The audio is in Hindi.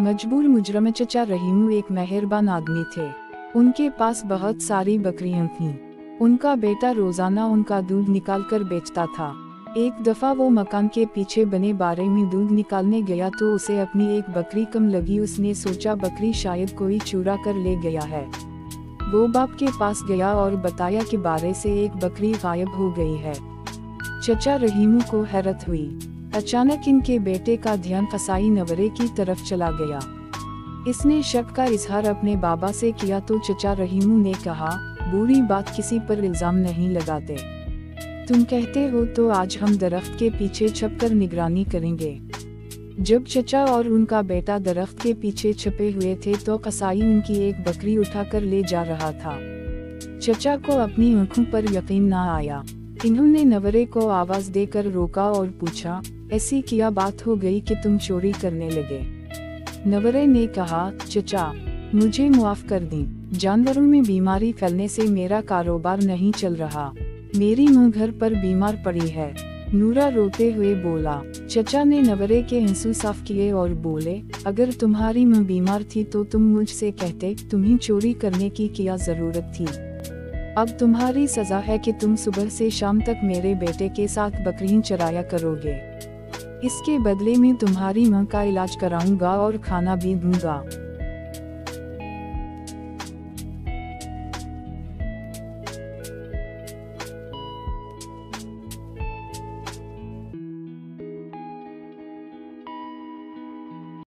मजबूर मुजरम चचा रहीमू एक मेहरबान आदमी थे। उनके पास बहुत सारी बकरियाँ थीं। उनका बेटा रोज़ाना उनका दूध निकालकर बेचता था। एक दफ़ा वो मकान के पीछे बने बारे में दूध निकालने गया तो उसे अपनी एक बकरी कम लगी। उसने सोचा, बकरी शायद कोई चूरा कर ले गया है। वो बाप के पास गया और बताया कि बारे से एक बकरी गायब हो गई है। चचा रहीमू को हैरत हुई। अचानक इनके बेटे का ध्यान कसाई नवरे की तरफ़ चला गया। इसने शक का इजहार अपने बाबा से किया तो चचा रहीमू ने कहा, बुरी बात किसी पर इल्ज़ाम नहीं लगाते। तुम कहते हो तो आज हम दरख्त के पीछे छपकर निगरानी करेंगे। जब चचा और उनका बेटा दरख्त के पीछे छपे हुए थे तो कसाई उनकी एक बकरी उठाकर ले जा रहा था। चचा को अपनी आँखों पर यकीन न आया। इन्होंने नवरे को आवाज़ देकर रोका और पूछा, ऐसी क्या बात हो गई कि तुम चोरी करने लगे? नवरे ने कहा, चचा, मुझे मुआफ कर दी। जानवरों में बीमारी फैलने से मेरा कारोबार नहीं चल रहा। मेरी मुँह घर पर बीमार पड़ी है। नूरा रोते हुए बोला, चचा ने नवरे के आँसू साफ़ किए और बोले, अगर तुम्हारी मुँह बीमार थी तो तुम मुझसे कहते, तुम्हें चोरी करने की क्या ज़रूरत थी अब तुम्हारी सजा है कि तुम सुबह से शाम तक मेरे बेटे के साथ बकरी चराया करोगे। इसके बदले में तुम्हारी माँ का इलाज कराऊँगा और खाना भी दूँगा।